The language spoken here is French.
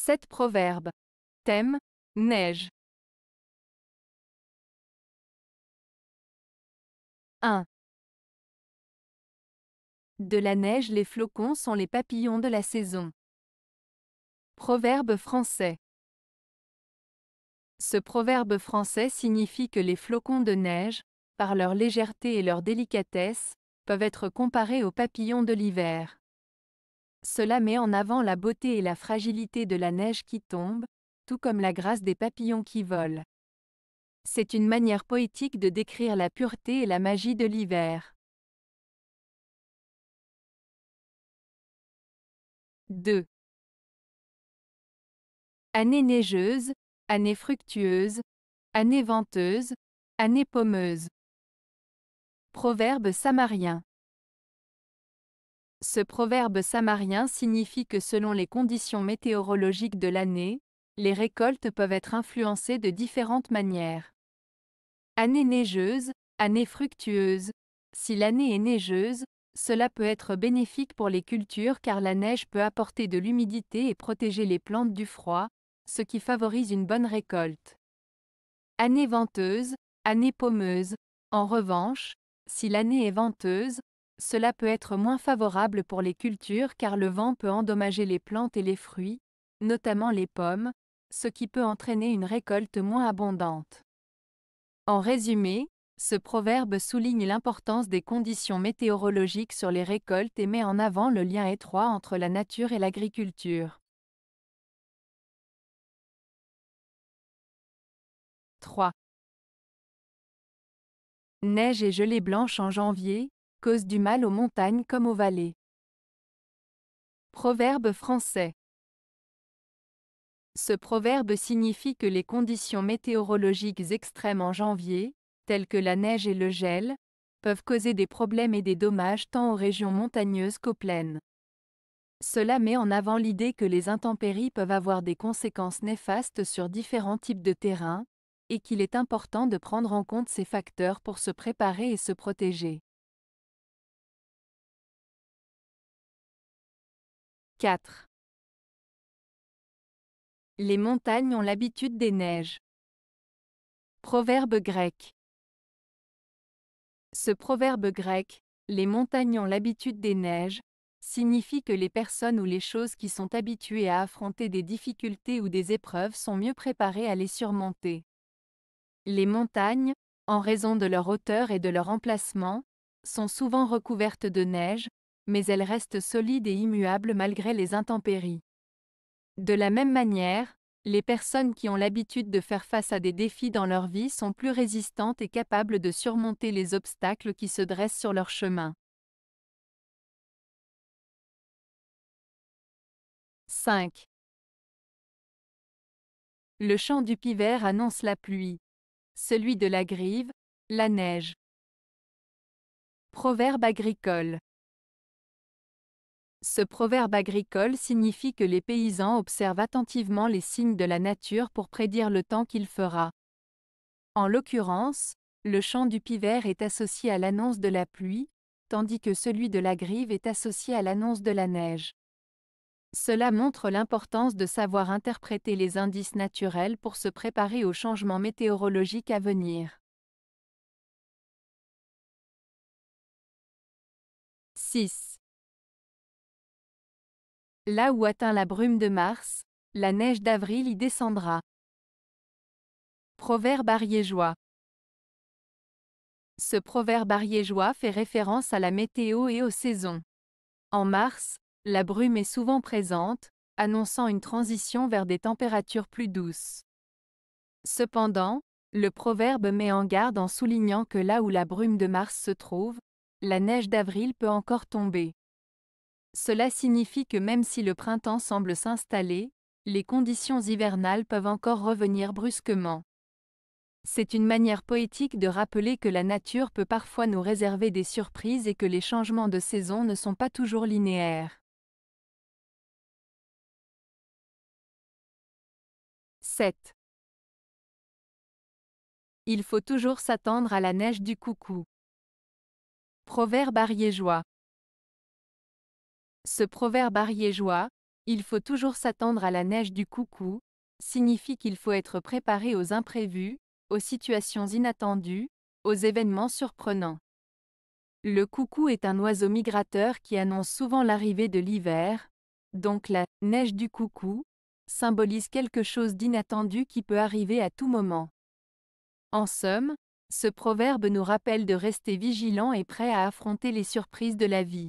7 proverbes. Thème Neige. 1. De la neige, les flocons sont les papillons de la saison. Proverbe français. Ce proverbe français signifie que les flocons de neige, par leur légèreté et leur délicatesse, peuvent être comparés aux papillons de l'hiver. Cela met en avant la beauté et la fragilité de la neige qui tombe, tout comme la grâce des papillons qui volent. C'est une manière poétique de décrire la pureté et la magie de l'hiver. 2. Année neigeuse, année fructueuse, année venteuse, année pommeuse. Proverbe samarien. Ce proverbe samarien signifie que selon les conditions météorologiques de l'année, les récoltes peuvent être influencées de différentes manières. Année neigeuse, année fructueuse. Si l'année est neigeuse, cela peut être bénéfique pour les cultures car la neige peut apporter de l'humidité et protéger les plantes du froid, ce qui favorise une bonne récolte. Année venteuse, année pommeuse. En revanche, si l'année est venteuse, cela peut être moins favorable pour les cultures car le vent peut endommager les plantes et les fruits, notamment les pommes, ce qui peut entraîner une récolte moins abondante. En résumé, ce proverbe souligne l'importance des conditions météorologiques sur les récoltes et met en avant le lien étroit entre la nature et l'agriculture. 3. Neige et gelée blanche en janvier, cause du mal aux montagnes comme aux vallées. Proverbe français. Ce proverbe signifie que les conditions météorologiques extrêmes en janvier, telles que la neige et le gel, peuvent causer des problèmes et des dommages tant aux régions montagneuses qu'aux plaines. Cela met en avant l'idée que les intempéries peuvent avoir des conséquences néfastes sur différents types de terrains, et qu'il est important de prendre en compte ces facteurs pour se préparer et se protéger. 4. Les montagnes ont l'habitude des neiges. Proverbe grec. Ce proverbe grec, les montagnes ont l'habitude des neiges, signifie que les personnes ou les choses qui sont habituées à affronter des difficultés ou des épreuves sont mieux préparées à les surmonter. Les montagnes, en raison de leur hauteur et de leur emplacement, sont souvent recouvertes de neige, mais elles restent solides et immuables malgré les intempéries. De la même manière, les personnes qui ont l'habitude de faire face à des défis dans leur vie sont plus résistantes et capables de surmonter les obstacles qui se dressent sur leur chemin. 5. Le chant du pivert annonce la pluie. Celui de la grive, la neige. Proverbe agricole. Ce proverbe agricole signifie que les paysans observent attentivement les signes de la nature pour prédire le temps qu'il fera. En l'occurrence, le chant du pivert est associé à l'annonce de la pluie, tandis que celui de la grive est associé à l'annonce de la neige. Cela montre l'importance de savoir interpréter les indices naturels pour se préparer aux changements météorologiques à venir. 6. Là où atteint la brume de mars, la neige d'avril y descendra. Proverbe ariégeois. Ce proverbe ariégeois fait référence à la météo et aux saisons. En mars, la brume est souvent présente, annonçant une transition vers des températures plus douces. Cependant, le proverbe met en garde en soulignant que là où la brume de mars se trouve, la neige d'avril peut encore tomber. Cela signifie que même si le printemps semble s'installer, les conditions hivernales peuvent encore revenir brusquement. C'est une manière poétique de rappeler que la nature peut parfois nous réserver des surprises et que les changements de saison ne sont pas toujours linéaires. 7. Il faut toujours s'attendre à la neige du coucou. Proverbe ariégeois. Ce proverbe ariégeois, Il faut toujours s'attendre à la neige du coucou, signifie qu'il faut être préparé aux imprévus, aux situations inattendues, aux événements surprenants. Le coucou est un oiseau migrateur qui annonce souvent l'arrivée de l'hiver, donc la neige du coucou symbolise quelque chose d'inattendu qui peut arriver à tout moment. En somme, ce proverbe nous rappelle de rester vigilant et prêt à affronter les surprises de la vie.